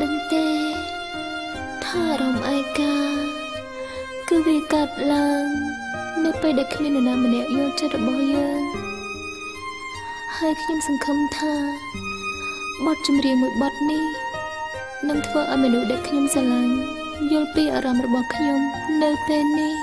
ដឹងទេ ថាអារម្មណ៍ឯកាគឺវាកាត់ឡើងនៅពេលដែលគ្មាននរណាម្នាក់យល់ចិត្តរបស់យើងហើយខ្ញុំសង្ឃឹមថាបទចម្រៀងមួយបទនេះនឹងធ្វើឲ្យមនុស្សដែលខ្ញុំស្រឡាញ់យល់ពីអារម្មណ៍របស់ខ្ញុំនៅពេលនេះ